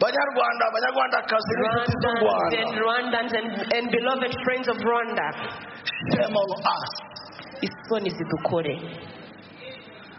banyarwanda banyarwandakazi n'inshuti Rwandans and Rwandans and, and beloved friends of Rwanda. shame on us Isoni zidukore.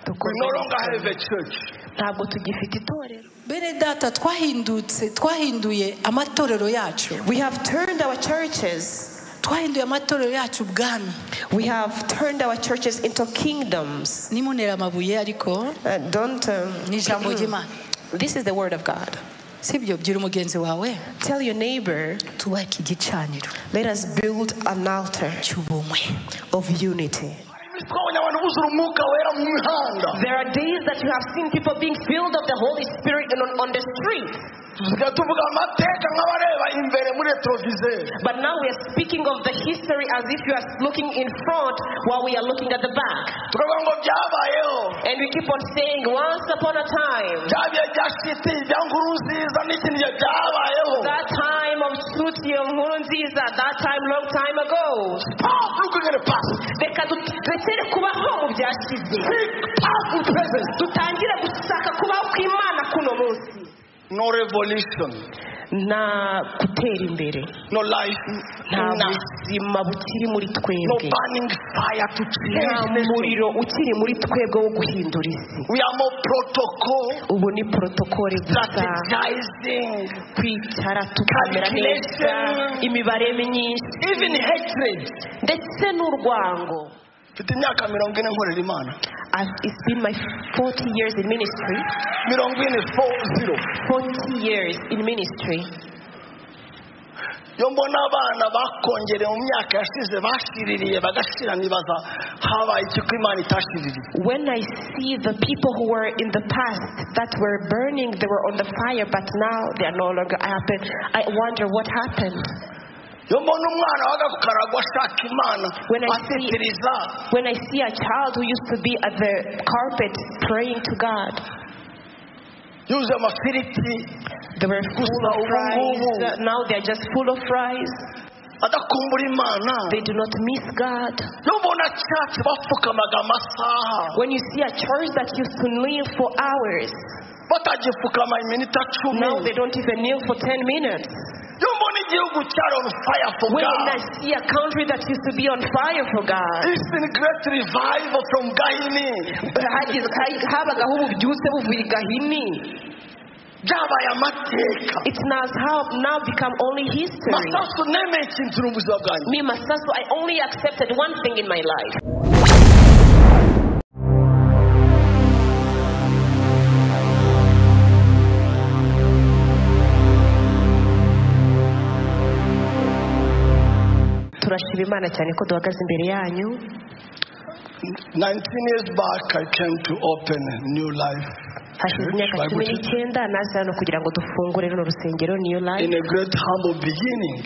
we no longer have a church Ntabwo tugifite itorero. bene data twahindutse twahinduye amatorero yacu We have turned our churches. twahinduye amatorero yacu ubwami We have turned our churches into kingdoms. nimunera amabuye ariko Uh, don't. Um, ni ijambo ry'imana this is the word of God. Sibyo bwira umugenzi wawe. Tell your neighbor, tubake igicaniro. let us build an altar cy'ubumwe. of unity. Twabonye abantu buzura umwuka wera mu mihanda There are days that you have seen people being filled of the Holy Spirit and on, on the streets. tusigaye tuvuga amateka nk'abareba imbere muri retroviseur But now we are speaking of the history as if you are looking in front while we are looking at the back. tukavuga ngo byabayeho And we keep on saying, once upon a time, bya bihe bya shiti bya nkuru nziza n'ikindi gihe byabayeho that time of Suti that time long time ago. Stop looking at the past. reka kubaho mu byashize. Dutangire gushaka kubaho kw'imana kuno munsi. No revolution. nta gutera imbere. No life. nta buzima bukiri muri no twebwe. burning fire to nta muriro ukiri muri twebwe wo guhindura isi. We are more protocol. ubu ni porotokole gusa. kwicara tukamera neza. Imibare myinshi. Even hatred. ndetse n'urwango. Mfite imyaka mirongo ine nkorera imana I've- it's been my 40 years in ministry. Four zero. Years in ministry. Mbona abana bakongereye mu myaka yashize bashiririye bagashira nibaza habaye iki ko imana itashiririye when I see the people who were in the past that were burning, they were on the fire, but now they are no longer happen. I wonder what happened. When I see- When I see a child who used to be at the carpet praying to God, they were full of fries. Now they are just full of fries. adakumbura imana. They do not miss God. iyo mbona cyatsi bapfukamaga amasaha. When you see a church that used to kneel for hours, batagipfukama iminota cumi now they don't even kneel for 10 minutes. iyo mbona igihugu cyari on fire for When I see a country that used to be on fire for God, It's been great revival from Gahini. Hagize ha- habagaho ububyutse buvuye gahini. It's now, become only history. Masasu nemeye ikintu mu buzima bwanjye me masasu i only accepted one thing in my life cyane ko duhagaze imbere yanyu. 19 years back I came to open new life hashize imyaka cumi n'icyenda naze hano kugira ngo dufungure runo rusengero niyo life. In a great humble beginning.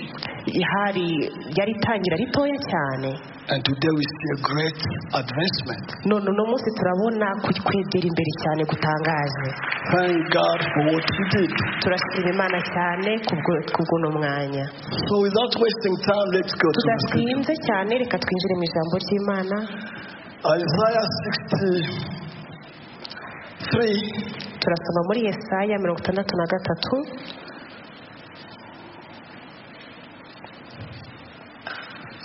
Hari ryari itangira ritoya cyane. And today we see a great advancement. None uno munsi turabona kwegera imbere cyane gutangaje. Thank God for what he did. Turashima imana cyane kubw'uno mwanya. So without wasting time let's go tudatinze cyane reka twinjire mu ijambo ry'imana. Isaiah 63 turasoma muri yesaya mirongo itandatu na gatatu.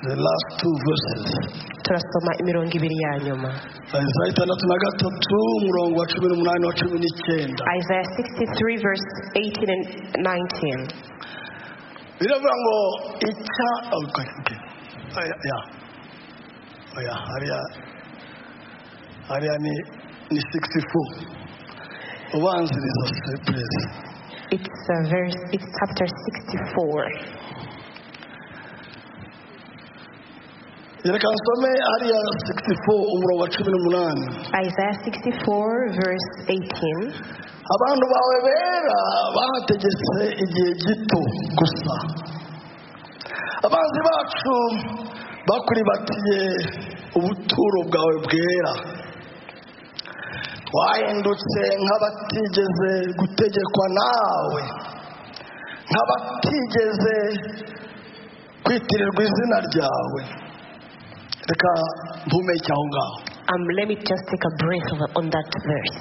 The last two verses. Turasoma imirongo ibiri ya nyuma. Isaiah itandatu na gatatu umurongo wa cumi n'umunani wa cumi n'icyenda. Isaiah 63 verse 18 and 19 biravuga ngo icya. Oya oh, oh, hariya oh, hariya ni ni 64 ubanziriza surprise it's a verse it's chapter 64 reka nsome hariya 64 umurongo wa cumi n'umunani. Isaiah 64 verse 18 abantu bawe bera bahategetse igihe gito gusa. Abanzi bacu bakuribatiye ubuturo bwawe bwera. Twahindutse nk'abatigeze gutegekwa nawe nk'abatigeze kwitirirwa izina ryawe. Reka mpumeke aho ngaho. Um, let me just take a breath on that verse.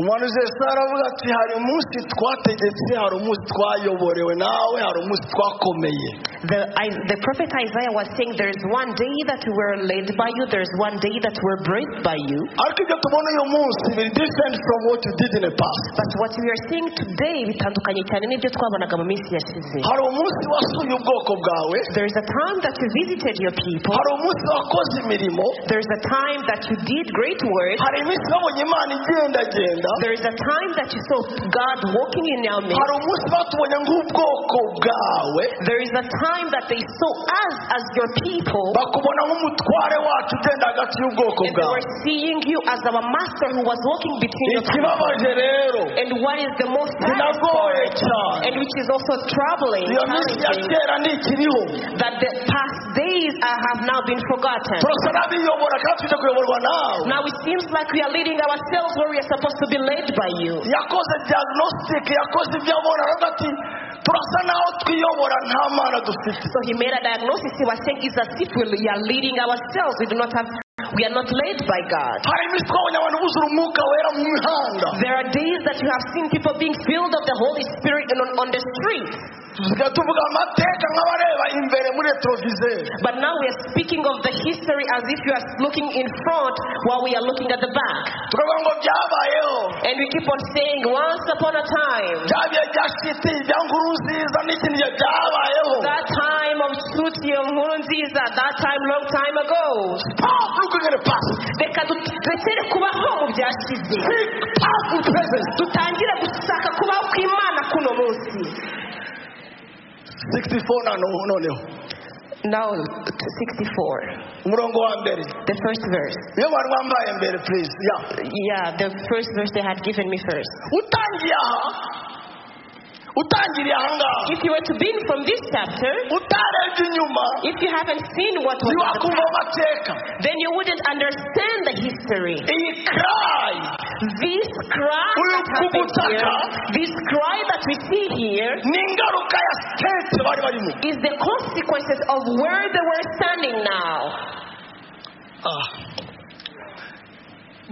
Umuhanuzi Yesaya aravuga ati hari umunsi twategetse hari umunsi twayoborewe nawe hari umunsi twakomeye The, I, the prophet Isaiah was saying, There is one day that we were led by you, there is one day that we were breathed by you. ariko ibyo tubona uyu munsi biri different from what you did in the past But what we are seeing today bitandukanye cyane n'ibyo twabonaga mu minsi yashize. hari umunsi wasuye ubwoko bwawe There is a time that you visited your people. hari umunsi wakoze There is a time that you did great work. Hari iminsi babonye imana igendagenda There is a time that you saw God walking in our midst. hari umunsi batubonye nk'ubwoko bwawe There is a time that they saw us as your people. bakubona nk'umutware wacu ugenda hagati y'ubwoko And they were seeing you as our master who was walking between your people. And what is the most satisfying and which is also troubling, iyo minsi ya challenging, kera ntikiriho that the past days have now been forgotten. turasa n'abiyobora kandi tujya kuyoborwa nawe Now it seems like we are leading ourselves where we are supposed to be led by you. Turasa naho twiyobora nta mana dufite So he made a diagnosis. He was saying it's as if we are leading ourselves. We do not have, we are not led by God. hari iminsi twabonye abantu buzura umwuka wera mu mihanda There are days that you have seen people being filled of the Holy Spirit and on, on the streets. tusigaye tuvuga amateka nk'abareba imbere muri retroviseur But now we are speaking of the history as if you are looking in front while we are looking at the back. tukavuga ngo byabayeho And we keep on saying, once upon a time, bya bihe bya shiti bya nkuru nziza n'ikindi gihe byabayeho that time of Suti of Nkurunziza, that time long time ago. stop looking at the past. Reka dutere kubaho mu byashize. Seek past present. Dutangire gushaka kubaho kw'imana kuno munsi. 64 na no- noneho. Now 64 umurongo wa mbere. The first verse. Iyo bari wambaye mbere please. Yeah. yeah the first verse they had given me first utangiye aha utangiriye aha ngaha if you were to begin from this chapter if you haven't seen what was in the past, then you wouldn't understand the history. This cry that happened here this cry that we see here ni ingaruka ya state bari barimo. is the consequences of where they were standing now. Ah.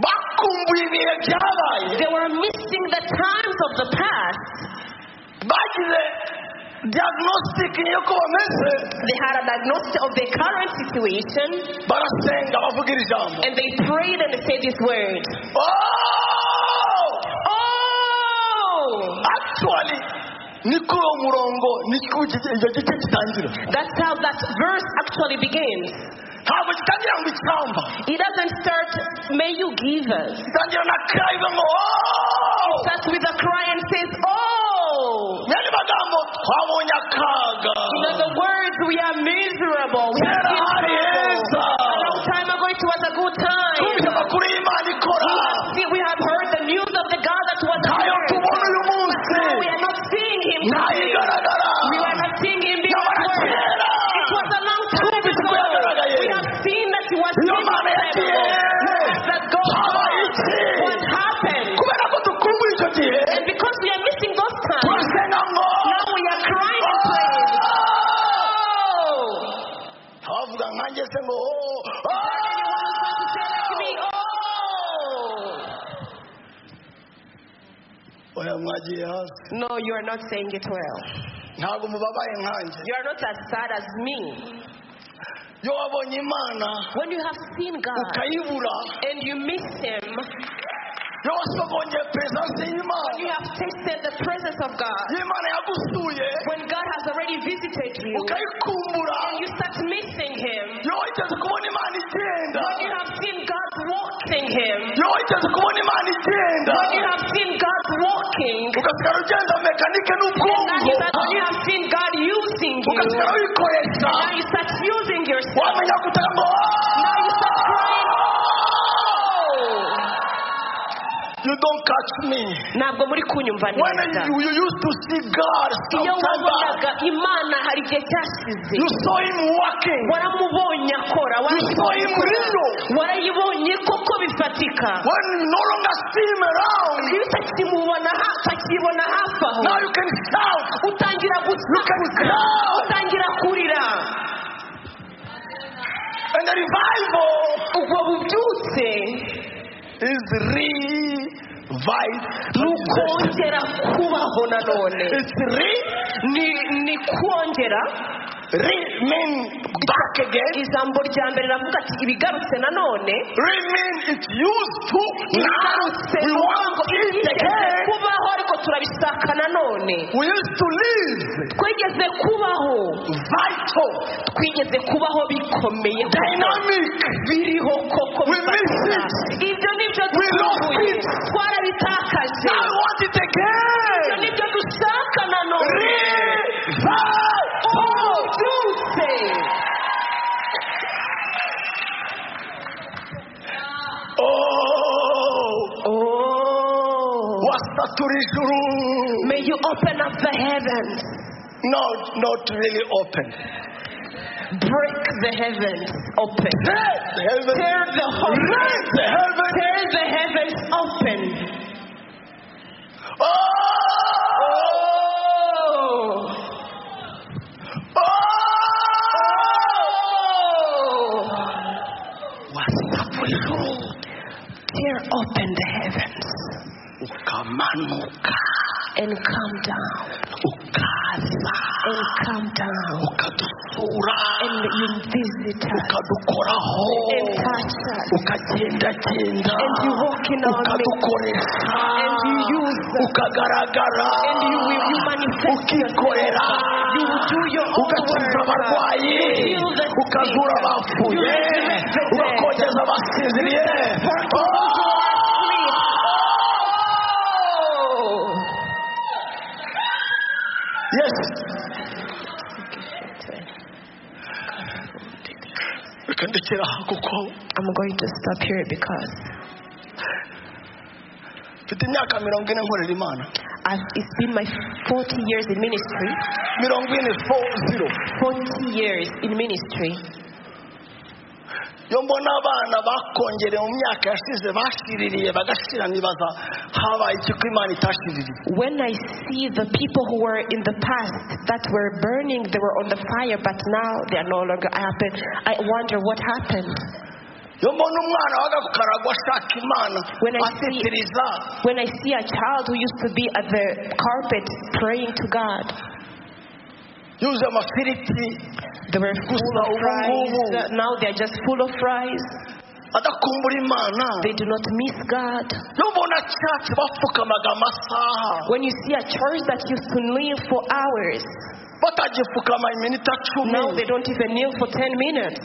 bakumbuye ibihe byabaye? They were missing the times of the past bagize diagnostic They had a diagnosis of their current situation barasenga bavuga iri and they prayed and they said this word. Oh! Oh! actually niko murongo niko iki- icyo gice gitangira That's how that verse actually begins. ntabwo gitangira ngo icyamba It doesn't start, may you give us. gitangira na cry ivuga ngo oh! It starts with a cry and says, Oh! Yandi magambo twabonye akaga In words, we are miserable. We are kera hari miserable. heza A long time ago, it was a good time. twumvise amakuru y'imana ikora See, we have heard the news of the God that was ntayo here. tubona uyu munsi Now we are not seeing him today. ntayigaragara We are not seeing him being nyamara at work. kera It was a long time twumvise ago. ko yagaragaye We have seen that he was iyo in mana yagiye that God habaye iki what happened. kubera ko dukumbuye icyo gihe And because we are missing those times, turasenga ngo now we are crying and praying. Oh! abavuga nkanjye se ngo oh, oh. To me, oh! oya mwagiye hasi No, you are not saying it well. You are not as sad as me. When you have seen God and you miss Him, perezidansi you have tasted the presence of God. iyo imana yagusuye When God has already visited you, and you start missing Him, iyo wigeze kubona imana igenda when you have seen God walking Him, iyo wigeze kubona imana igenda when you have seen God walking, ugasigara ugenda mekanike and now you start, you have seen God using you, now you start using yourself. wamenya gutaka ngo Now you start crying, oh! you don't catch me. Ntabwo muri kunyumva when you, you used to see God iyo igihe cyashize you saw him working waramubonye akora you saw him real warayibonye koko bifatika. When no longer see him around iyo utakimubona utakibona hafi aho. Now you can shout. Utangira cry utangira kurira. And the revival ubwo bubyutse. is revived. Ni ukongera kubaho nanone It's ni ni kongera ijambo rya mbere ravuga ati ibigarutse nanone bigarutse ni ngo bitigeze kubaho ariko turabishaka nanone twigeze kubaho. twigeze kubaho bikomeye. Biriho koko ibyo ni byo duhuye twarabitakaje. Ibyo ni byo dushaka nanone oh, Ububyutse Oh, oh may you open up the heavens. No, not really open. break the heavens open. Tear the heaven. tear the whole Raise the heaven. tear the heavens open. Oh, oh oh. oh Wasatura ijuru. tear open the heavens Ukamanuka. and come down Ukaza. and come down Ukadusura. and you visit us Ukadukoraho. and touch us ukagendagenda And you walk in our midst. ukadukoresha you use ukagaragara. And you will you manifest ukikorera you will do your own ugakiza abarwayi you heal the sick. Ukazura abapfuye resurrect the dead ugakongeza abasinziriye yes reka ndekera aha kuko I'm going to stop here because mfite imyaka mirongo ine nkorera imana I've, it's been my 40 years in ministry. mirongo ine fo zero 40 years in ministry. iyo mbona abana bakongereye mu myaka yashize bashiririye bagashira nibaza habaye iki ko imana itashiririye When I see the people who were in the past that were burning, they were on the fire, but now they are no longer happen. I wonder what happened. Iyo mbona umwana wagakaragwa ashaka imana When I see- When I see a child who used to be at the carpet praying to God, they were full of fries. Now they are just full of fries. They do not miss God. iyo mbona cyatsi bapfukamaga amasaha When you see a church that used to kneel for hours, batagipfukama iminota cumi now they don't even kneel for 10 minutes.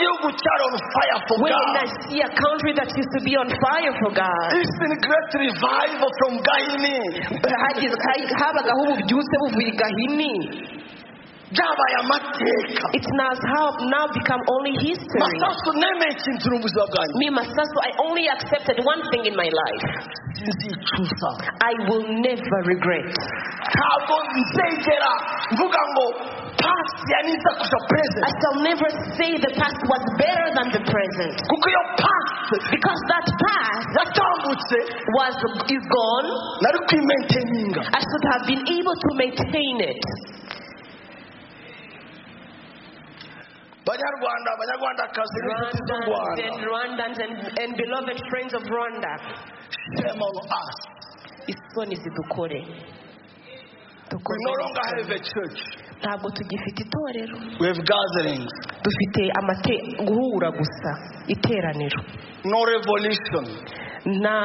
Iyo mbona igihugu cyari on fire for When God. I see a country that used to be on fire for God, It's been a great revival from Gahini it has how now become only history. Masasu nemeye ikintu mu buzima bwanjye me masasu i only accepted one thing in my life. I will never regret. Ntabwo nzegera mvuga ngo past yaniza kuja i shall never say the past was better than the present. Kuko iyo past. Because that past was is gone. I should have been able to maintain it banyarwanda n'inshuti z'u rwanda and Rwandans and, and beloved friends of Rwanda, shame on us. Isoni we no longer have a church. Ntabwo tugifite itorero. We have gatherings. Dufite amate guhura gusa iteraniro. No revolution nta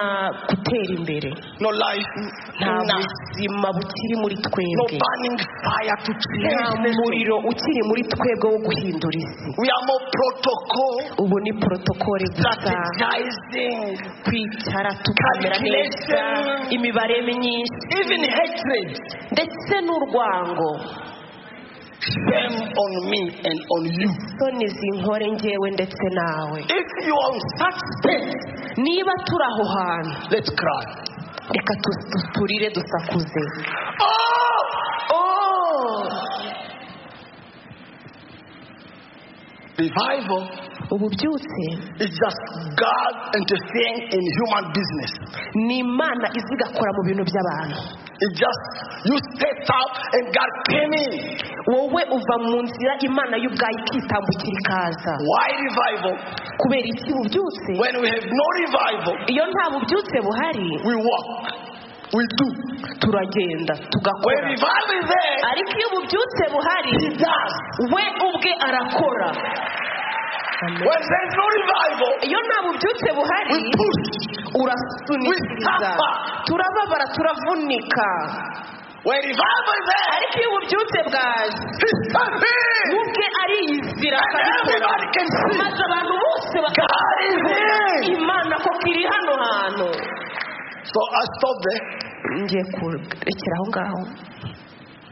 gutera imbere. No life nta buzima bukiri muri no twebwe burning fire to nta muriro ukiri muri twebwe wo guhindura isi. We are more protocol. Ubu ni porotokole gusa. Kwicara tukamera neza. Imibare myinshi. Even hatred. Ndetse n'urwango. Shame on me and on you. Isoni zinkore njyewe ndetse nawe. If you are on such state niba turi aho hantu let's cry. reka tu- tu- turire dusakuze. Oh! Oh! Revival ububyutse. is just god interfering in human business. Ni imana iza igakora mu bintu by'abantu. It just you step up and God came in. wowe uva mu nzira imana y'ubwayo ikitambukira ikaza Why revival? kubera iki bubyutse When we have no revival, iyo nta bubyutse buhari we walk, we do. turagenda tugakora ariko iyo bubyutse buhari we ubwe arakora When there is no revival, iyo nta bubyutse buhari urasunikiriza turababara turavunika. When revival is there, ariko iyo ububyutse bwaje he stands in. ubwe ariyizira maze abantu bose here. imana koko iri hano hantu. So I stop there. ngiye kurekera aho ngaho.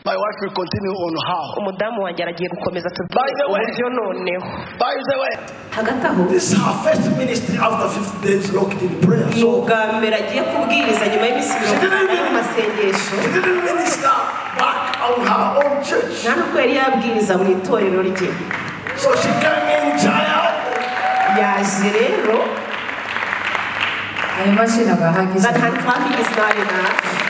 My wife will continue on how. umudamu wanjye aragiye gukomeza By tubwire the way. uburyo noneho By the way, hagati aho this is our first ministry after 50 days locked in prayer. ni So ubwa mbere agiye kubwiriza nyuma y'iminsi mirongo inani y'amasengesho she didn't minister back on her own church. nta nubwo yari yabwiriza mu itorero rye So she came in tired. yaje rero ayo mashini agahagije that hand clapping is not enough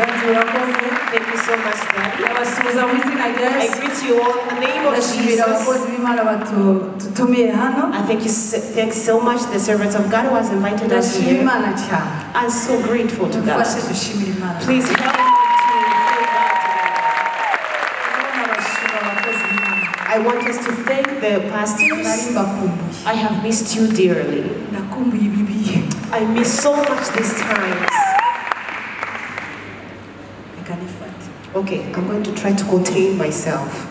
thank you so much daddy abasuhuza mu izina rya I yesu greet you all in the name of ndashimira Jesus. abakozi b'imana batu- tutumiye hano I thank you so- thanks so much the servants of God who has invited us ndashima here. imana cyane I'm so grateful to God. imana please help me abashumba abakozi b'imana I want us to thank the nari pastors mbakumbuye I have missed you dearly. Nakumbuye I miss so much these times reka nifate okay I'm going to try to contain myself.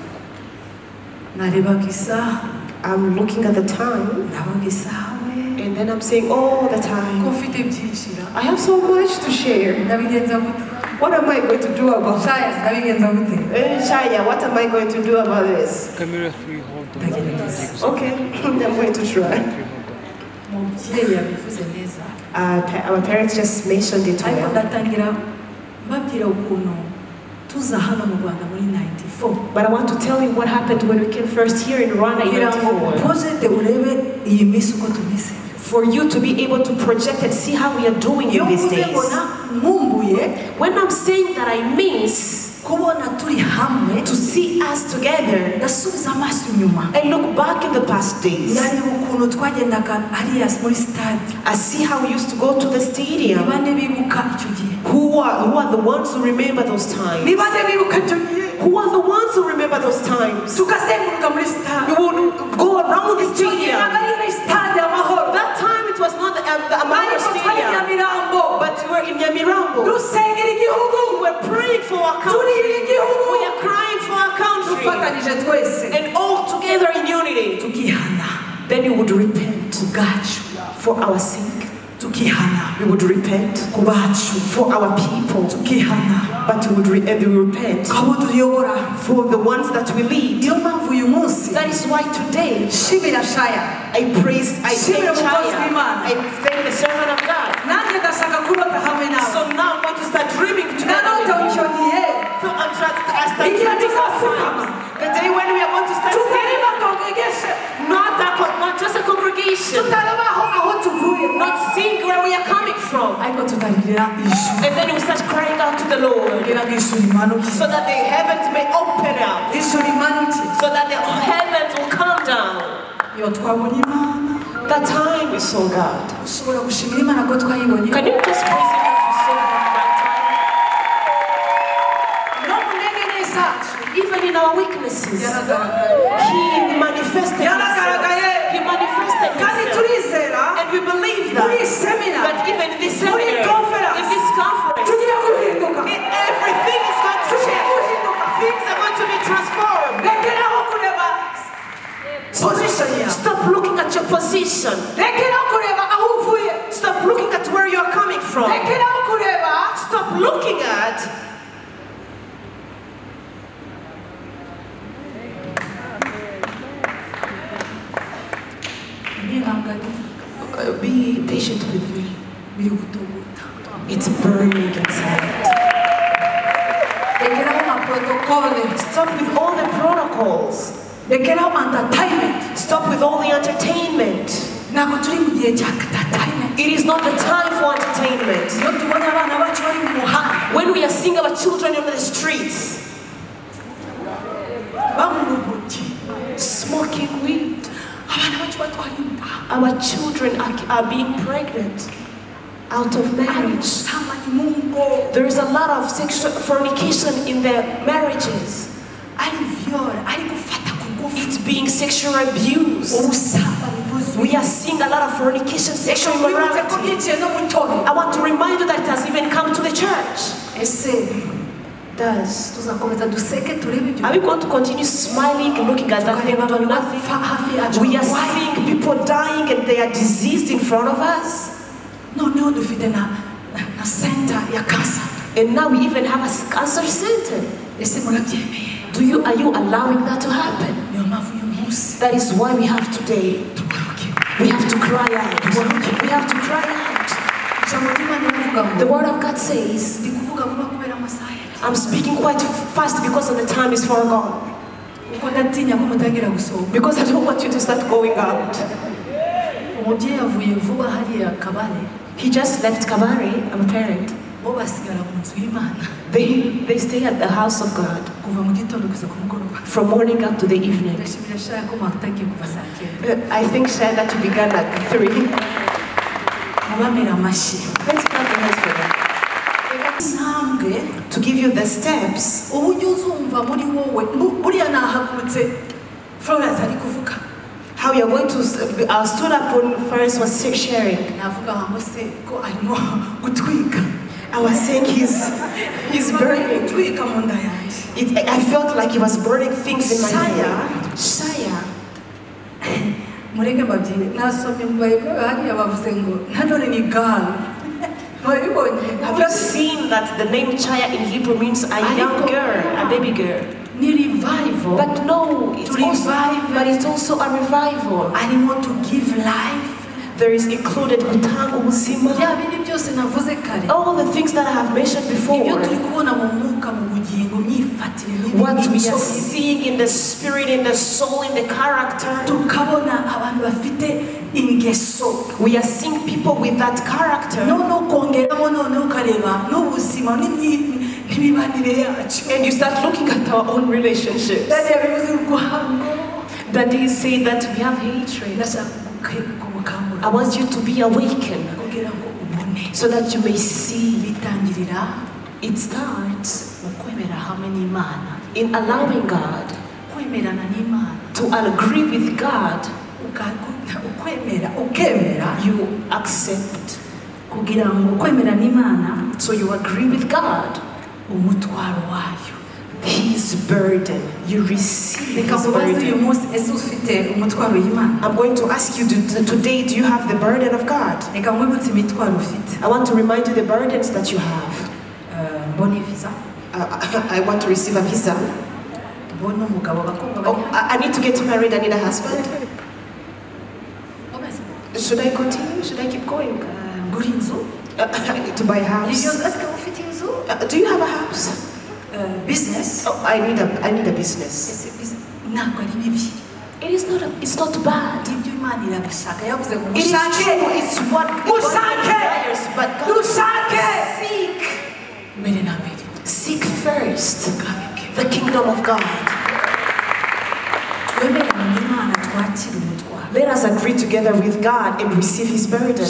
Narebaga isaha I'm looking at the time. Ndabaga isaha we. And then I'm saying all the time. Mfite I have so much to share. What am I going to do about shaya ndabigenza gute Eh, Shaya, what am I going to do about this? Camera 3 hold on. Okay, I'm going to try. umubyeyi Uh, our parents just mentioned it ariko well. But I want to tell you what happened when we came first here in Rwanda in kugira ngo 94. upojete urebe iyi minsi uko tumeze For you to be able to project and see how we are doing in these days. When I'm saying that I miss kubona turi hamwe to see us together, ndasubiza amaso inyuma I look back in the past days. ndareba ukuntu twagendaga hariya muri stade I see how we used to go to the stadium. bande bibuka icyo gihe Who are, who are the ones who remember those times? ni bande bibuka icyo gihe Who are the ones who remember those times? tukazenguruka muri stade We would go around the stadium. ntabwo ari muri stade amahoro That it was not the, um, the Amahoro ariko twari Stadium, nyamirambo but we were in dusengera We were praying for our country. We are crying for our country. And all together in unity. Then you would repent for our sake. Tukihana We would repent ku bacu for our people. tukihana But we would re- we repent for the ones that we lead. niyo mpamvu uyu munsi That is why today I praise, I thank Shimira umukozi Chaya. w'Imana. I thank the servant of God. nanjye ndashaka kurota hamwe nawe So now I'm going to start dreaming together with nanone icyo you. gihe So I'm trying to I start Igihe dreaming of tuzapfukama. times. The day when we are going to start not, con- not just a congregation, tutareba aho aho tuvuye not seeing where we are coming from. ariko tukarira ijuru And then we start crying out to the Lord. Kugira ngo ijuru imanuke so that the heavens may open up, so that the heavens will come down. iyo twabonye imana That time we saw God. ushobora gushimira imana ko twayibonye. Can you just praise Him if you God that no mu ntege nke zacu? Even in our weaknesses, He manifested Himself. Believe muri iyi that. That even in this seminar, conference. in this conference, tugiye everything is going to change. Things are going to be transformed. position Stop looking at your position. rekeraho kureba aho uvuye Stop looking at where you are coming from. Stop with all the protocols. rekeraho entertainment Stop with all the entertainment. ntabwo turi mu gihe cya entertainment It is not the time for entertainment. iyo tubona abana bacu bari mu muhanda When we are seeing our children on the streets. smoking weed, abana bacu batwaye inda our children are, are being pregnant. Out of marriage. ubusambanyi mu ngo There is a lot of sexual fornication in their marriages. Being sexual abuse. We are seeing a lot of fornication, sexual immorality. byinjiye no mu itorero I want to remind you that it has even come to the church. ese Does. tuzakomeza duseke turebe ibyo Are we going to continue smiling, and looking at that thing, nothing? bapfa hafi yacu We are seeing people dying and they are diseased in front of us. noneho dufite na senta ya kansa And now we even have a cancer center. Do you are you allowing that to happen? Niyo mpamvu uyu munsi That is why we have today. We have to cry out. We have to cry out. ijambo ry'imana rivuga ngo The word of God says, ndi kuvuga vuba kubera amasaha yagiye I'm speaking quite fast because of the time is far gone. kuko ndatinya ko mutangira gusohoka Because I don't want you to start going out. umubyeyi avuye vuba hariya kabare He just left Kabari, I'm a parent. Bo basigara mu nzu y'imana They, they stay at the house of God kuva mu gitondo kugeza ku mugoroba from morning up to the evening. ndashimira shaya ko mwatangiye kuva saa cyenda Uh, I think that you began at three. mubamera amashyi Let's clap your hands for them. To give you the steps, uburyo uzumva muri wowe bu- buriya nahagurutse florence ari kuvuga how you're going to. I stood up when first was sharing. Navuga ngo se ko arimo gutwika I was saying he's, he's burning. gutwika mu nda yanjye It, I felt like he was burning things in my mind. Shaya. mureke mbabwire nasomye mu bayibuli hariya bavuze ngo nanone ni gari Have you seen that the name Chaya in Hebrew means a young girl, a baby girl? ni revival But no, it's To also, revive. but it's also a revival. arimo to give life There is included gutanga ubuzima. bya bindi byose navuze kare All the things that I have mentioned ibyo before. turi kubona mu mwuka mu bugingo myifatire mibi What we are seeing in the spirit, in the soul, in the character. tukabona abantu bafite ingeso We are seeing people with that character. noneho kongeramo noneho ukareba n'ubuzima n'imyi- n'imibanire yacu And you start looking at our own relationships. dariya bivuze urwango That is saying that we have hatred. I want you to be awakened so that you may see it starts in allowing God to agree with God. You accept. So you agree with God. umutwaro wayo His burden. You receive His burden. munsi ese ufite umutwaro y'imana I'm going to ask you to, today do you have the burden of God? reka mwibutse imitwaro ufite I want to remind you the burdens that you have. Eh, Uh, I want to receive a visa. mbone umugabo abakobwa Oh, I need to get married. I need a husband. Should I continue? Should I keep going? Uh, to buy a house. ese ufite inzu Uh, do you have a house? Eh, business. Oh, I need a I need a business. ese business. Ntabwo ari bibi It is not a, it's not bad. ibyo imana irabishaka yavuze It is true. It's what God desires, but God seek. Seek first the kingdom of God. twemerane n'imana twakire umutwaro Let us agree together with God and receive His burden.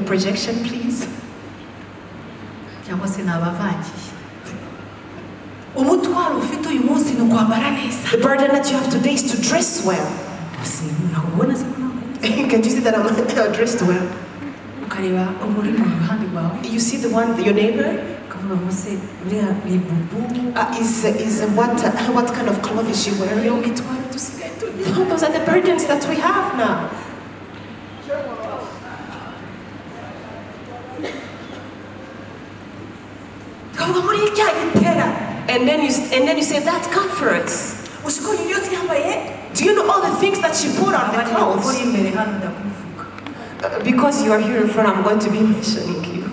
Shaya ndaza kubasunikira ndabona hano biteye ubwoba hano The projection, please. cyangwa se ni abavangiye umutwaro ufite uyu munsi ni ukwambara neza The burden that you have today is to dress well. ntabwo ubona se ko ntabwo Can you see that I'm dressed well? ukareba umuri mu ruhande rwawe You see the one, your neighbor? ukavuga ngo se buriya ni bubu Uh, is is what uh, what kind of clothes is she wearing? mitwaro dusigaye tugira No, those are the burdens that we have now. Gitera And then you and then you say that conference. usiko iyo yose yambaye Do you know all the things that she put on the clothes? imbere hano ndakuvuga Uh, because you are here in front, I'm going to be mentioning you.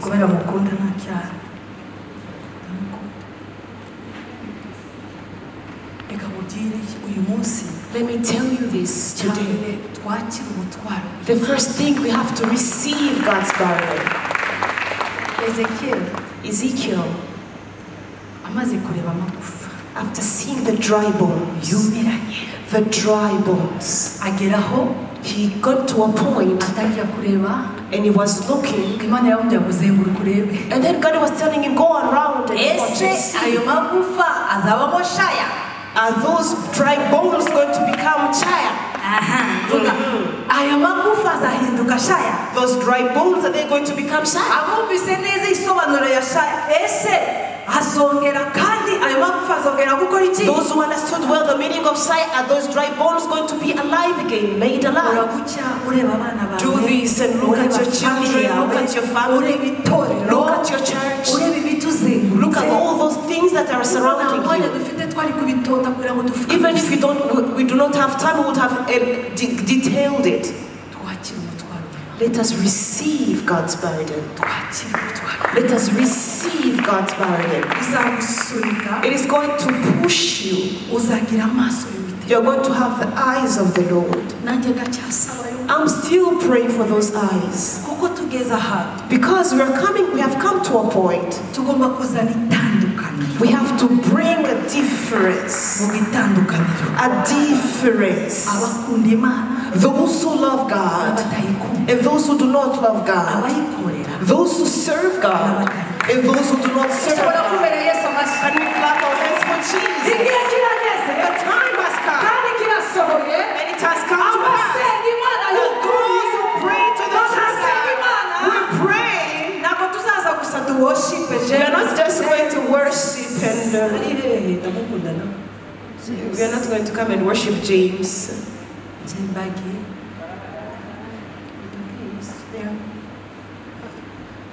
kubera mukunda nta cyaha reka mugire uyu munsi Let me tell you this today. cyambere twakira umutwaro The first thing we have to receive God's burden. ezekiyeli Ezekiel, amaze kureba amagufa. After seeing the dry bones, yumiranye the dry bones, ageraho he got to a point atangira kureba. and he was looking, imana yamubwira ngo uzenguruka urebe and then God was telling him, Go around and ese ayo magufa azabamo shaya? Are those dry bones going to become chaya? aha magufa azahinduka shaya Those dry bones, are they going to become chaya? Abumvise neza isobanuro ya shaya ese azongera kandi ayo magufa azongera gukora iki? Those who understood well the meaning of sight, are those dry bones going to be alive again, made alive? uragucya ureba abana bawe. Do this and look at your children, look at your family, look at your church, look at all those things that are surrounding you. dufite twari kubitota kugira ngo dufite Even if we don't, we, do not have time, we would have uh, detailed it. Let us receive God's burden. Let us receive God's burden. It is going to push you. y'uwiteka You're going to have the eyes of the Lord. I'm still praying for those eyes. Because we are coming, we have come to a point. Tugomba kuzana itandukaniro We have to bring a difference. A difference. Those who love God and those who do not love God. Those who serve God and those who do not serve God. kubera yesu amashyi And we clap our hands for Jesus. The time has come gusa duwoshipe We are not just going to worship and uh, we are not going to come and worship James. Zimbagi.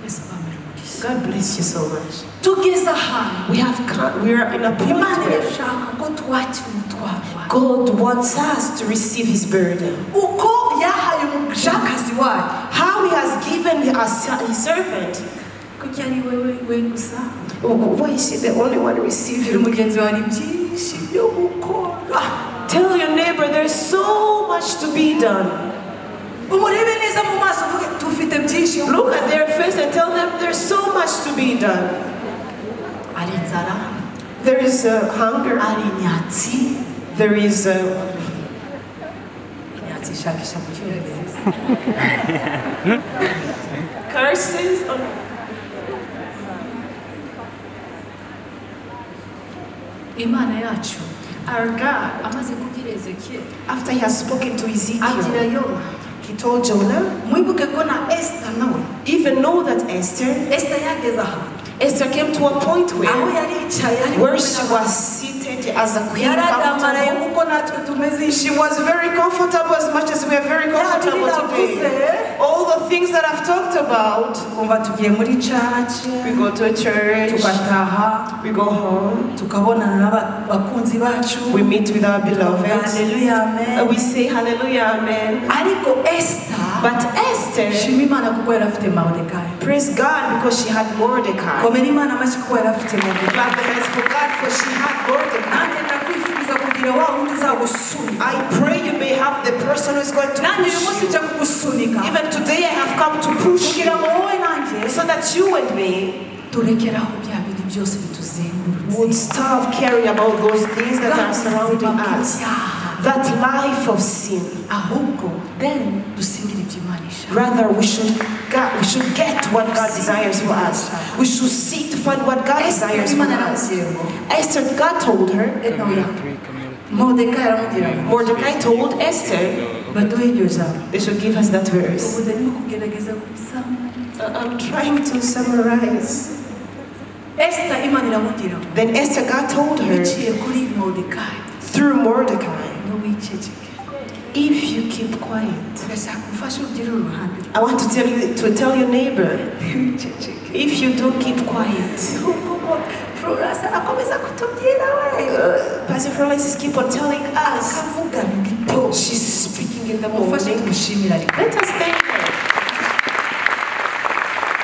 Yesu abampere. God bless you so much. ahantu We have come, we are in a point where irashaka ko twakira umutwaro wawe God wants us to receive His burden. uko yahaye umujakazi wayo How He has given us His servant. Kuko ari wowe we gusa Why is He the only one bwira receiving? wawe hari byinshi byo gukora Tell your neighbor there's so much to be done. umurebe neza mu maso uvuge dufite byinshi Look at their face and tell them there's so much to be done. ari inzara There is uh, hunger. ari inyatsi There is uh, inyatsi ishakisha mu cyongereza curses. Imana yacu. Our God, amaze kubwira Ezekiel. After He has spoken to Ezekiel, He told Jonah, mwibuke ko na Esther nawe even know that Esther, Esther yageze ahantu Esther came to a point where, where she was as a queen. yaradamaraye comfortable. nk'uko natwe tumeze She was very comfortable as much as we are very comfortable today. All the things that I've talked about, kumva tugiye muri caci we go to a church, we go home, tukabonana n'abakunzi bacu we meet with our beloved, amen we say hallelujah, amen. But Esther, shima imana kuko yari afite mawudekayi praise God because she had Mordecai. komera imana amashyi kuko yari afite mawudekayi Clap the hands for God for she had Mordecai. Nanjye ndakwifuriza kugira wa wundi uzagusunika I pray you may have the person who is going to push you. Even today I have come to push you so that you and me turekeraho bya bintu byose bituzengurutse would stop caring about those things that are surrounding us. That life of sin. ahubwo dusingire ibyo imana ishaka Rather, we should God, we should get what God desires for us. We should seek to find what God desires for us. Esther, God told her, enoya modekayi aramubwira ngo Mordecai told Esther, baduhe iryo jambo they should give us that verse. ubu ndarimo kugerageza kubisama Uh, I'm trying to summarize. Then Esther, God told her biciye kuri modekayi through Mordecai, if you keep quiet, urashaka gufasha ugira uruhande I want to tell you to tell your neighbor, if you don't keep quiet. ubwo florence arakomeza kutubwira we Pastor Francis keep on telling us. akavuga mu gitondo She's speaking in the morning. Let us thank her.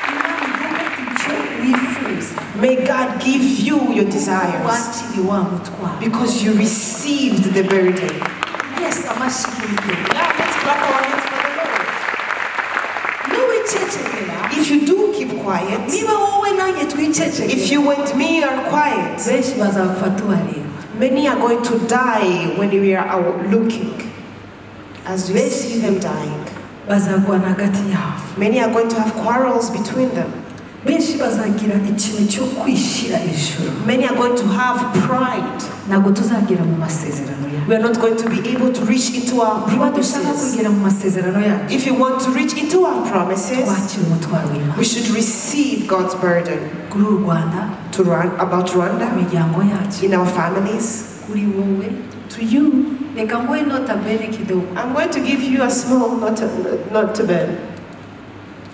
imana iguhe icyo wifuza May God give you your desires. Wakire wa mutwaro because you received the burden. kuri twe Yeah, let's clap our hands for the Lord. If you do keep quiet, if you and me are quiet, benshi bazapfa tubareba many are going to die when we are out looking. As we see them dying, bazagwana hagati yabo many are going to have quarrels between them. Benshi bazagira ikintu cyo kwishyira ejuru Many are going to have pride. ntabwo tuzagera mu masezerano yacu. We are not going to be able to reach into our niba dushaka promises. kugera mu masezerano yacu. If you want to reach into our promises, twakira umutwaro w'imana we should receive God's burden. Kuri rwanda to run about Rwanda. yacu. In our families. kuri wowe to you. Reka ngoye nota bene kidogo. I'm going to give you a small, not a, bad,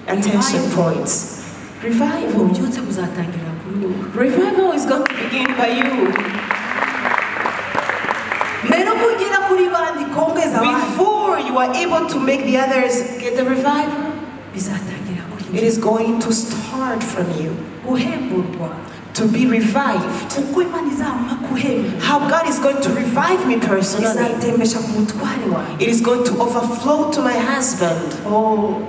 attention points. Revival. ububyutse buzatangira kuri wowe Revival is going to begin by you. mbere yo kugera kuri bandi kongeza abandi Before you are able to make the others get the revival, it is going to start from you to be revived. uko imana izampa guhemburwa How God is going to revive me personally. izatembesha ku mutware wawe It is going to overflow to my husband. oh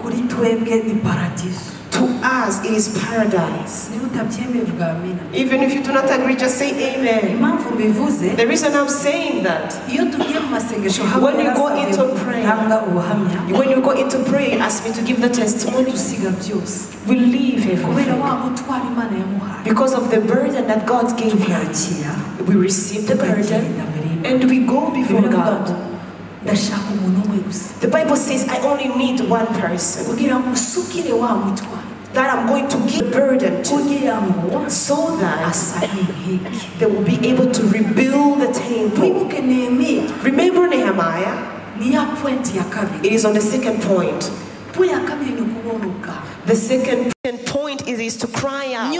kuri twebwe ni paradiso To us, it is paradise. niba utabyemeye vuga amina Even if you do not agree, just say amen. The reason I'm saying that, iyo tugiye mu masengesho When you go into prayer, when you go into prayer, ask me to give the testimony. We leave everything. wa mutwaro imana yamuhaye Because of the burden that God gave tubyakira We receive the burden tukagenda mbere y'Imana. and we go before God. ndashaka umuntu umwe gusa The Bible says, I only need one person that I'm going to give the burden to so that they will be able to rebuild the temple. Remember Nehemiah? It is on the second point. The second point is, is to cry out.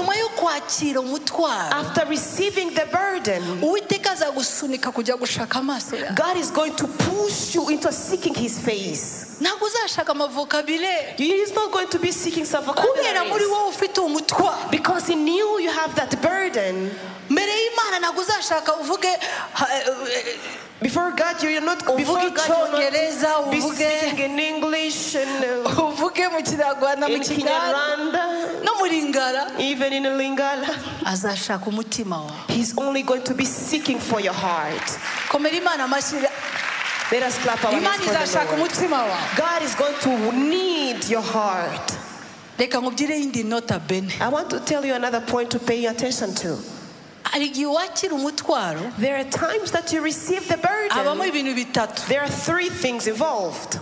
Nyuma yo kwakira umutwaro After receiving the burden, uwiteka azagusunika kujya gushaka amaso yawe God is going to push you into seeking His face. ntabwo uzashaka amavokabire He is not going to be seeking some kubera muri wowe ufite umutwaro Because He knew you have that burden. mbere y'imana ntabwo uzashaka uvuge eh, Before God, you're not. Uvuge Before God, Icyongereza, you're not uvuge- speaking in English and uh, uvuge mu kinyarwanda mu in kinyarwanda Kinyarwanda, no muri ngara even in Lingala. azashaka umutima wawe He's only going to be seeking for your heart. komera imana amashyi Let us clap our hands for the Lord. God is going to need your heart. reka nkubwire yindi nota bene I want to tell you another point to pay your attention to. hari igihe wakira umutwaro There are times that you receive the burden. There are three things involved.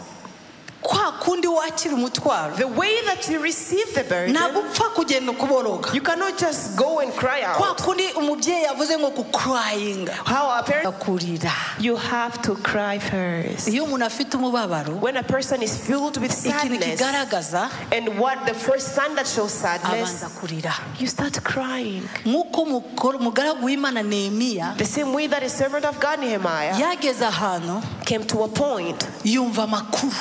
Kwa kundi wakira umutwaro The way that you receive the burden, ntabwo upfa kugenda ukuboroga you cannot just go and cry kwa out. kundi umubyeyi yavuze ngo kukurayinga How our parents, kurira you have to cry first. iyo umuntu afite umubabaro When a person is filled with sadness, kigaragaza and what the first sign that shows sadness, abanza kurira you start crying. nk'uko umugaragu w'imana nehemiya The same way that a servant of God, Nehemiah, yageze ahantu came to a point yumva amakuru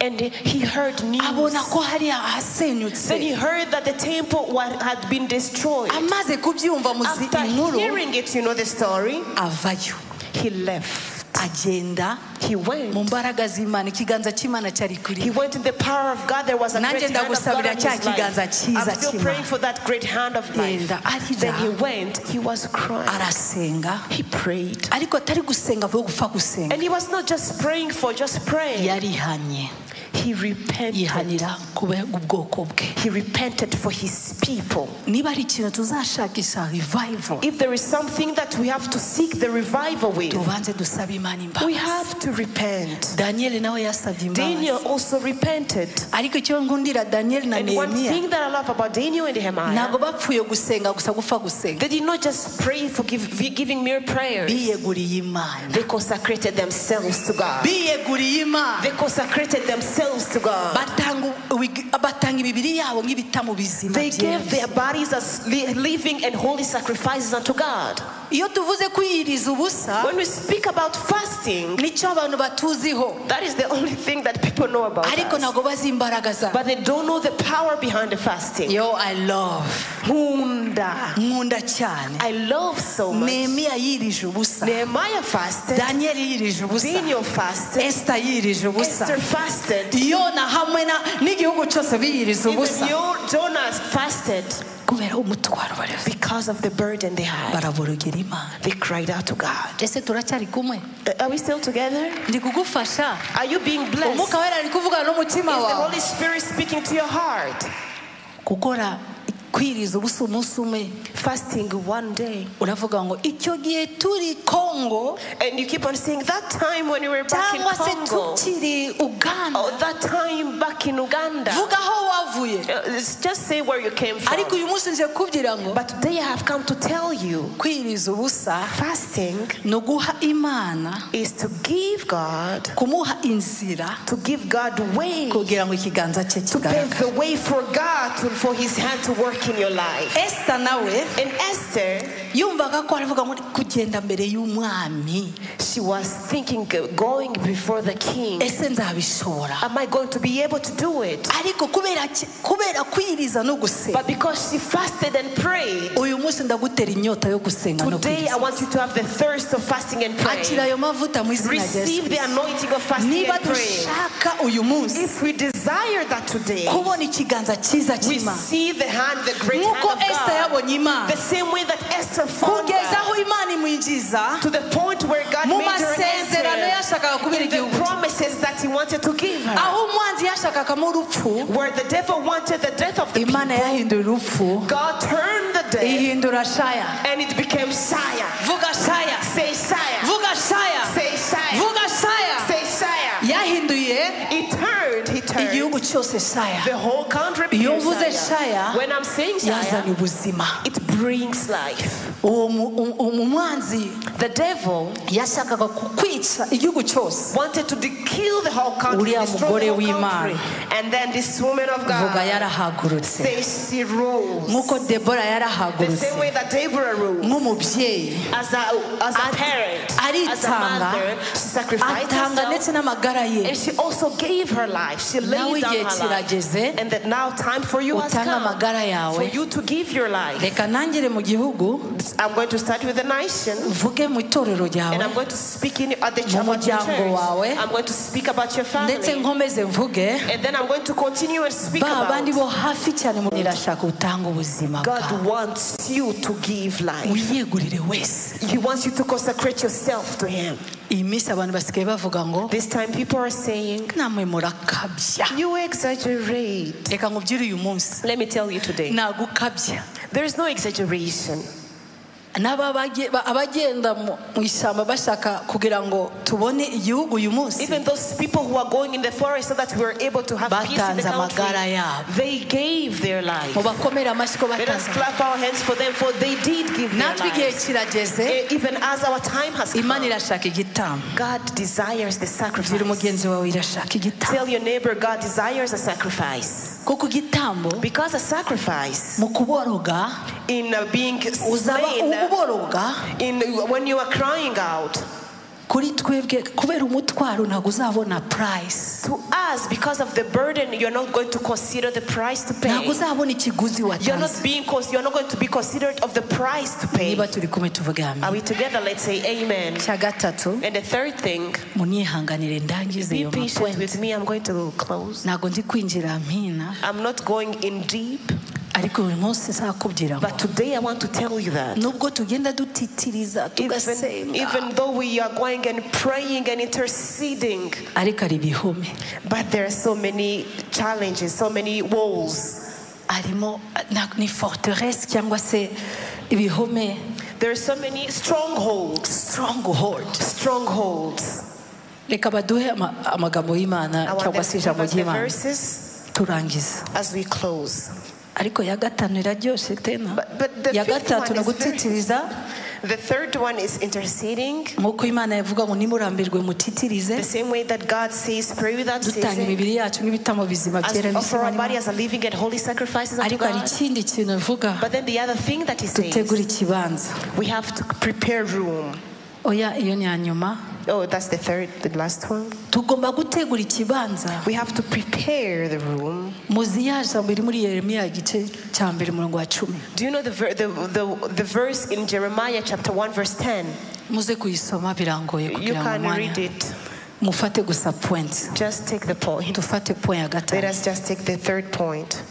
and he heard news. abona ko hari ahasenyutse Then he heard that the temple wa- had been destroyed. amaze kubyumva muzi After inkuru hearing it, you know the story, avayo he left. Agenda He mu went. mbaraga z'imana ikiganza cy'imana cyari kuri He went in the power of God. There was a Nanjye great hand of God ndagusabira cya kiganza cyiza I'm still cy'Imana. praying for that great hand of life. Genda. Then he went. He was crying. arasenga He prayed. ariko atari gusenga vuba gupfa gusenga And he was not just praying for just praying. yarihanye He repented. yihanira kuba ubwoko bwe He repented for his people. niba ari revival If there is something that we have to seek the revival with, tubanze dusabe imana we have to repent. daniyeli nawe yasabye Daniel also repented. ariko icyo nkundira daniyeli na And one thing that I love about Daniel and Nehemiah, ntabwo bapfuye gusenga gusa gupfa gusenga they did not just pray for give, giving mere prayers. They consecrated themselves to God. They consecrated themselves to God. batanga imibiri yabo nk'ibitamu bizima They gave their bodies as living and holy sacrifices unto God. Iyo tuvuze kwiyiriza ubusa When we speak about fasting, nicyo abantu batuziho that is the only thing that people know about ariko ntabwo bazi imbaraga zayo But they don't know the power behind the fasting. yo i love Nkunda. nkunda cyane I love so much. nehemiya yirije ubusa Nehemiah fasted. daniel yirije ubusa Daniel fasted. esita yirije ubusa Esther fasted. yona hamwe n'igihugu cyose biyiriza ubusa Even Yo- Jonas fasted kubera umutwaro bari because of the burden they had. baraborogera imana They cried out to God. ese turacyari kumwe Uh, Are we still together? ndi kugufasha Are you being blessed? umwuka wera ari kuvugana n'umutima Is the Holy Spirit speaking to your heart? gukora kwiriza ubusa umunsi umwe Fasting one day. uravuga ngo icyo gihe turi kongo And you keep on saying that time when you were back in Congo. tukiri uganda Oh, that time back in Uganda. vuga aho wavuye Uh, Just say where you came ariko from. uyu munsi nje kubwira ngo But today I have come to tell you kwiriza ubusa fasting ni uguha imana is to give God, kumuha inzira to give God way, kugira ngo ikiganza cye to pave the way for God, to, for His hand to work in your life. esita nawe And Esther, yumvaga ko aravuga ngo kugenda mbere y'umwami she was thinking going before the king. ese nzabishobora Am I going to be able to do it? ariko kubera kubera kwiriza no gusenga But because she fasted and prayed, uyu munsi ndagutera inyota yo gusenga no today I want you to have the thirst of fasting and akira praying. ayo mavuta mu izina rya Receive the anointing of fasting niba and praying. dushaka uyu munsi If we desire that today, kubona ikiganza cyiza we see the hand, the great hand of God. The same way that Esther found God. aho imana imwinjiza. To the point where God made her enter in the promises that He wanted to give her. aho umwanzi yashakagamo urupfu. Where the devil wanted the death of the people, God turned the death and it became shaya. Say shaya. Say shaya. Say Shire. yahinduye. He turned, he turned igihugu cyose shaya the whole country iyo became mvuze Shire. When I'm saying ubuzima it brings life. um- umwanzi The devil yashakaga kukwica igihugu cyose wanted to de- kill the whole country, Uriya destroy mugore the whole w'Imana. country. And then this woman of vuga God yarahagurutse says she rose. nk'uko debora The same way that Deborah rose. nk'umubyeyi As a, as a parent, as a mother, she sacrificed atanga herself. ndetse n'amagara ye And she also gave her life. She laid down her life. And that now time for you has come for you to give your life. reka ntangire mu gihugu I'm going to start with the nation. mvuge mu itorero And ryawe I'm going to speak in at the Mu muryango wawe. I'm going to speak about your ndetse family. nkomeze mvuge And then I'm going to continue and speak ba bandi about bo hafi cyane mu irashaka utanga ubuzima God wants you to give life. wiyegurire wese He wants you to consecrate yourself to Him. iyi minsi abantu basigaye bavuga ngo This time people are saying, namwe murakabya You exaggerate. reka nkubwire uyu munsi Let me tell you today, nagukabya there is no exaggeration. N'aba bage- ba- abagenda mu mu ishyamba bashaka kugira ngo tubone igihugu uyu munsi Even those people who are going in the forest so that we are able to have peace in the batanze amagara country, yabo they gave their amashyi ko Let us clap our hands for them, for they did give their natwe igihe lives. kirageze Eh, Even as our time has imana come, irashaka igitambo God desires the bwira sacrifice. wawe irashaka igitambo Tell your neighbor God desires a sacrifice. kuko igitambo Because a sacrifice mu kuboroga in uh, being uzaba slain, uboroga in when you are crying out, kuri twebwe kubera umutwaro ntabwo uzabona purayisi to us because of the burden, you're not going to consider the price to ntabwo pay. uzabona ikiguzi You're not being you're not going to be considered of the price to pay. niba turi kumwe tuvuge Are we together? Let's say amen. cya gatatu And the third thing, ndangize be patient with me. I'm going to close. ntabwo ndi kwinjira mpina I'm not going in deep, ariko uyu munsi nzakubwira ngo but today I want to tell you that. nubwo tugenda dutitiriza Even, tugasenga even though we are going and praying and interceding, ariko hari ibihome but there are so many challenges, so many walls. harimo na- ni forteresse cyangwa se ibihome There are so many strongholds. stronghold Strongholds. reka baduhe ama- amagambo y'imana I want cyangwa se to ijambo the ry'imana verses as we close. Ariko ya gatanu iraryoshe tena But, but the ya gatatu ni is ugutitiriza The third one is interceding. nk'uko imana yavuga ngo nimurambirwe mutitirize The same way that God says, pray without dutanga ceasing. imibiri yacu nk'ibitamo bizima As byera we offer our body as a living and holy sacrifices unto ariko hari God. ikindi kintu mvuga But then the other thing that he dutegura says, ikibanza we have to prepare room. oya iyo ni iya nyuma Oh, that's the third, the last one. tugomba gutegura ikibanza We have to prepare the room. muzi ya muri yeremiya igice cya mbere umurongo wa cumi Do you know the, ver- the, the, the verse in Jeremiah chapter 1, verse 10? muze kuyisoma birangoye You kugira ngo can umwanya read it. mufate gusa point Just take the point. dufate point ya Let gatanu us just take the third point.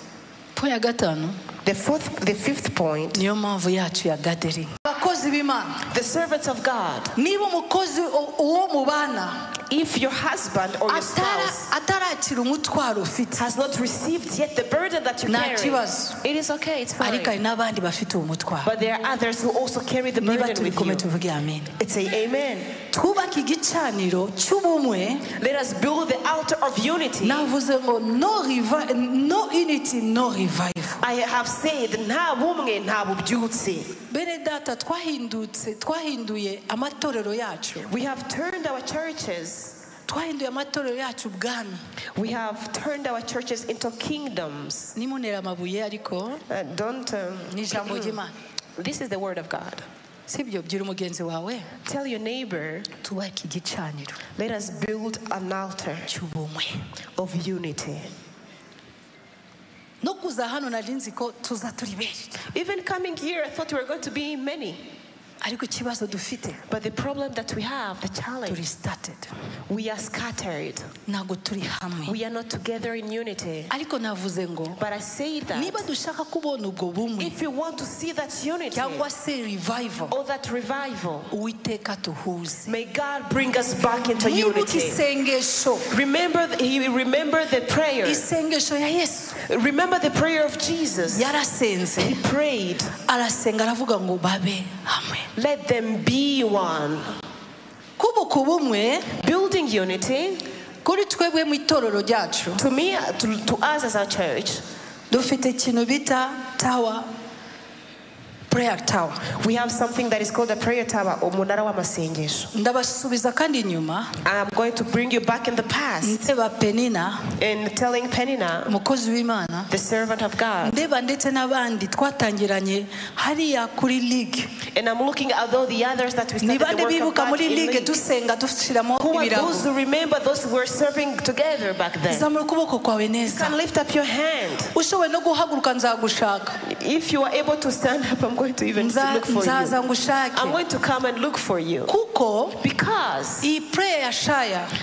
point ya gatanu The fourth, the fifth point. niyo mpamvu yacu ya gathering abakozi b'imana The servants of God. niba umukozi u- uwo mubana If your husband or your spouse atarakira umutwaro ufite has not received yet the burden that you Nta carry, kibazo. it is okay. It's ariko hari fine. n'abandi bafite uwo mutwaro But there are others who also carry the niba burden with you. tuvuge amen It's a amen. twubake igicaniro cy'ubumwe Let us build the altar of unity. navuze ngo no, unity no revival I have said nta bumwe nta bubyutse. bene data twahindutse twahinduye amatorero yacu We have turned our churches. We have turned our churches into kingdoms. nimunera amabuye ariko Uh, don't. Um, ni this is the word of God. sibyo bwira umugenzi wawe Tell your neighbor, igicaniro let us build an altar of unity. no kuza hano nari nzi ko tuza turi benshi Even coming here, I thought we were going to be many. Ariko ikibazo dufite But the problem that we have, the turi challenge, started we are scattered. ntabwo turi hamwe We are not together in unity. ariko navuze ngo But I say that niba dushaka kubona ubwo bumwe if you want to see that unity cyangwa se revival or that revival, uwiteka tuhuze may God bring us back into unity. isengesho Remember, the- he remember the prayer. isengesho ya yesu Remember the prayer of Jesus. yarasenze He prayed, arasenga aravuga ngo babe hamwe "Let them be one." kubaka ubumwe Building unity. kuri twebwe mu itorero ryacu To me, to, to us as a church, dufite ikintu bita tawa prayer tower we have something that is called a prayer tower, umunara w'amasengesho. ndabasubiza kandi inyuma I'm going to bring you back in the past ndeba penina in telling Penina, umukozi w'imana the servant of God, ndeba ndetse n'abandi twatangiranye hariya kuri ligue and I'm looking at all the others that we started the work of God muri League. dusenga are ibirago those who remember those who were serving together back then? zamura ukuboko kwawe neza can lift up your hand. ushoboye no guhaguruka nzagushaka If you are able to stand up, I'm going to even Nza- look for you. I'm going to come and look for you. kuko Because iyi prayer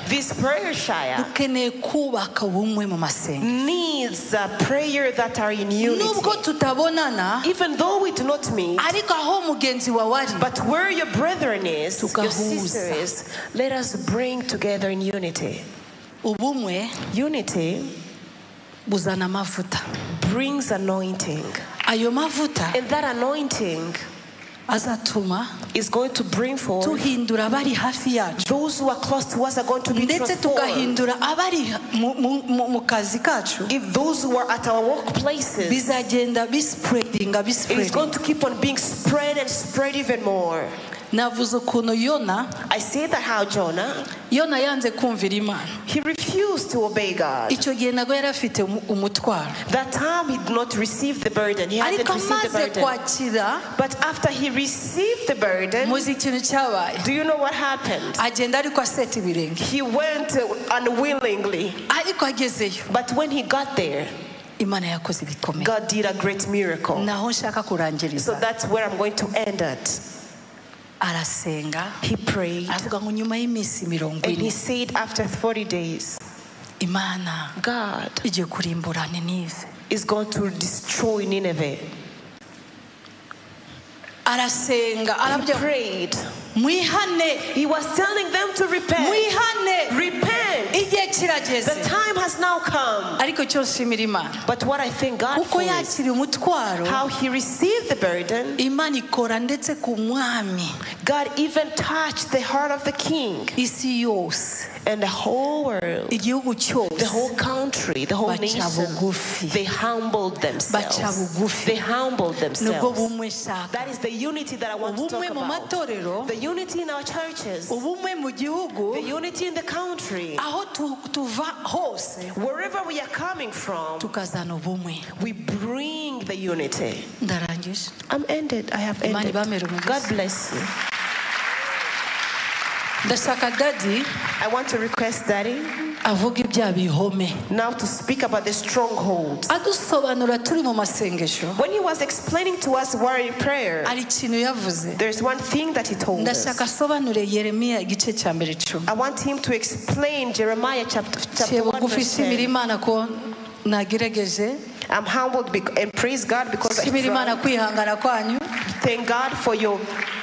this prayer, Shire, dukeneye kubaka ubumwe mu masenga needs a prayer that are in unity. nubwo tutabonana Even though we do not meet, ariko aho mugenzi wawe ari but where your brethren is, your sister is, let us bring together in unity. ubumwe Unity buzana amavuta brings anointing. Ayo mavuta. And that anointing azatuma is going to bring forth tuhindura abari hafi yacu. those who are close to us are going to be ndetse tugahindura abari mu- kazi kacu. If those who are at our workplaces, bizagenda bispreadinga it is going to keep on being spread and spread even more. Navuze ukuntu yona I say that how Jonah, yona yanze kumvira imana he refused to obey God. icyo gihe nabwo yari afite umu- umutwaro That time he did not receive the burden. He hadn't received the burden. kwakira But after he received the burden, muzi ikintu cyabaye do you know what happened? agenda ariko aseta ibirenge He went unwillingly. ariko agezeyo But when he got there, imana yakoze ibikomeye God did a great miracle. naho nshaka So that's where I'm going to end at. Arasenga He prayed aravuga ngo nyuma y'iminsi mirongo and he said, after 40 days, imana God igiye kurimbura ninive is going to destroy Nineveh. arasenga He arabya prayed. He was telling them to repent. Repent. The time has now come. ariko cyo nshimira imana But what I thank God for is how he received the burden. imana ikora ndetse God even touched the heart of the king. And the whole world, the whole country, the whole nation, they humbled themselves. They humbled themselves. That is the unity that I want to talk about. The unity in our churches, the unity in the country. aho tu- tuva hose Wherever we are coming from, we bring the unity. I'm ended. I have ended. God bless you. Ndashaka dadi I want to request Daddy avuga ibya bihome now to speak about the strongholds. adusobanura turi mu masengesho When he was explaining to us while in prayer, ikintu yavuze there's one thing that he told ndashaka us. asobanure yeremiya igice cya mbere icumi I want him to explain Jeremiah chapter, chapter 1 bugufi verse nshimira 10. imana ko I'm humbled and praise God because I tried. thank God for your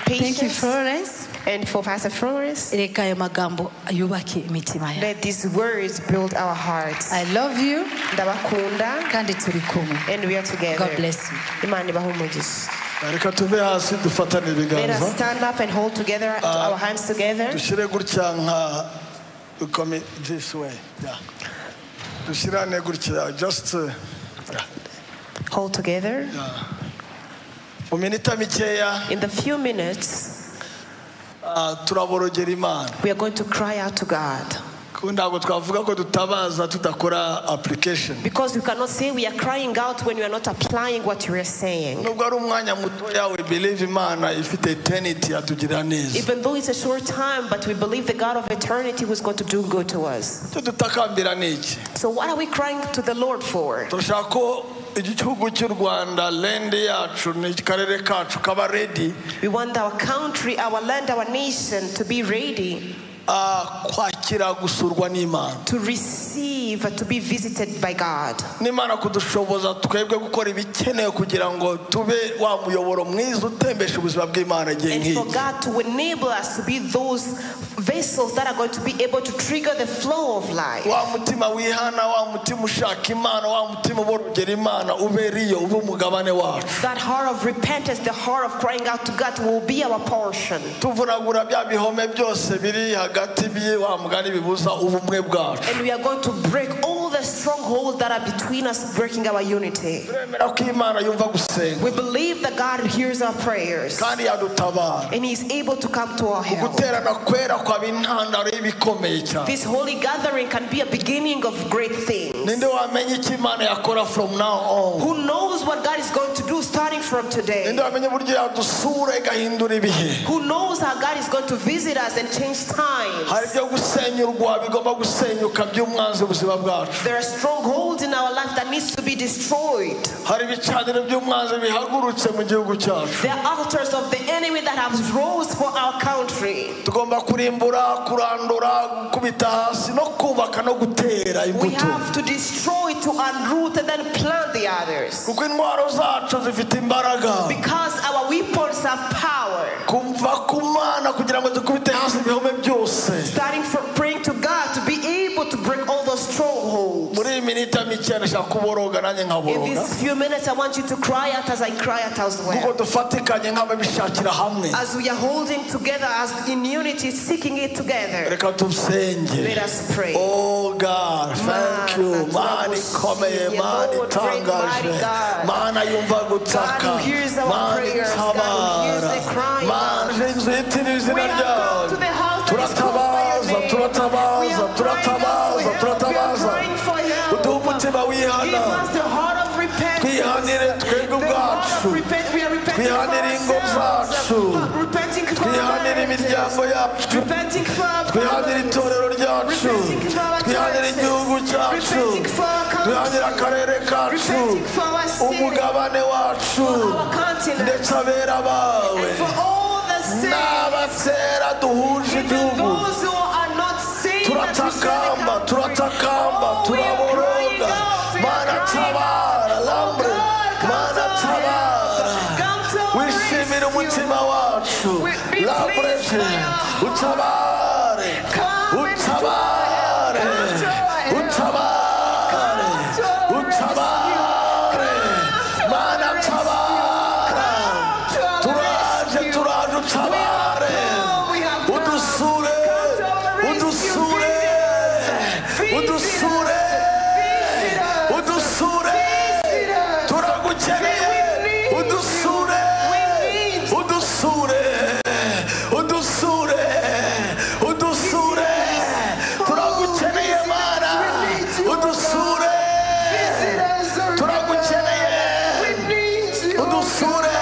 thank you patience florence and for Pastor Flores. reka ayo magambo yubake imitima yawe Let these words build our hearts. i love you Ndabakunda kandi turi kumwe and we are together. god bless you Imana ibahe umugisha. reka tuve hasi dufatane Let us ibiganza stand up and hold together our hands together. dushyire gutya nka this way yeah. dushyirane gutya just uh. Hold together. mu minota mikeya In the few minutes, turaborogera imana Uh, we are going to cry out to God. kuko ntabwo twavuga ko dutabaza tudakora application Because we cannot say we are crying out when we are not applying what we are saying. nubwo ari umwanya mutoya we believe imana ifite eternity yatugirira neza Even though it's a short time, but we believe the God of eternity who is going to do good to us. icyo dutakambira ni iki So what are we crying to the Lord for? Igihugu cy'u rwanda lendi yacu n'akarere kacu kaba We want our country, our land, our nation to be ready kwakira gusurwa n'imana to receive, to be visited by God. n'imana kudushoboza twebwe gukora ibikenewe kugira ngo tube wa muyoboro mwiza utembesha ubuzima bw'imana igihe And for nk'iki God to enable us to be those vessels that are going to be able to trigger the flow of life. wa mutima wihana wa mutima ushaka imana wa mutima uborogera imana ubera iyo ube umugabane wacu That heart of repentance, the heart of crying out to God will be our portion. tuvunagura bya bihome byose biri hagati bye wa mugani bibuza ubumwe bwacu And we are going to break all the strongholds that are between us, breaking our unity. turemera ko imana yumva gusenga We believe that God hears our prayers and He is able to come to our help. guterana kwera kwaba y'ibikomeye cyane This holy gathering can be a beginning of great things. ninde wamenya icyo imana yakora from now on Who knows what God is going to do starting from today? ninde wamenya uburyo yadusura igahindura ibihe Who knows how God is going to visit us and change times? hari ibyo gusenyurwa bigomba gusenyuka by'umwanzi ubuzima bwacu There are strongholds in our life that needs to be destroyed. hari ibicaniro by'umwanzi bihagurutse mu gihugu cyacu There are altars of the enemy that have rose for our country. tugomba kurimbura kurandura gukubita hasi no kubaka no gutera We have to destroy, to unroot, and then plant the others. Kuko intwaro zacu zifite imbaraga Because our weapons have power. kumva ku mana kugira ngo dukubite hasi ibihome byose Starting from praying to God to be able to break all those strongholds. muri iyi minota mike ndashaka kuboroga nanjye In nkaboroga these few minutes, I want you to cry out as I cry out as kuko well. dufatikanye nk'ababishakira hamwe As we are holding together, as in unity, seeking it together. reka dusenge Let us pray. Oh God, thank you. Mana ikomeye, Mana itangaje, Mana yumva gutaka, God who hears our Mana prayers, God who hears itabara. Mana inzu yitiriwe izina We have come to ryawe. the house that is called by your Turatabaza, turatabaza, are crying out turatabaza, for help. We are turatabaza. crying for help. Uduhe umutima wihana, us the heart of repentance. twihanire twebwe The heart of ubwacu, repent- We are repenting for twihanire ingo zacu, imiryango yacu, Repenting for our twihanire families. itorero ryacu, Repenting for our twihanire churches. igihugu cyacu, Repenting for our country. twihanire akarere kacu, Repenting for our city. umugabane wacu, ndetse abera bawe And for all the saints. n'abatera duhuje igihugu those who are not saved. that we turatakamba turatakamba Oh, turaboroga crying umutima wacu be lambrete soon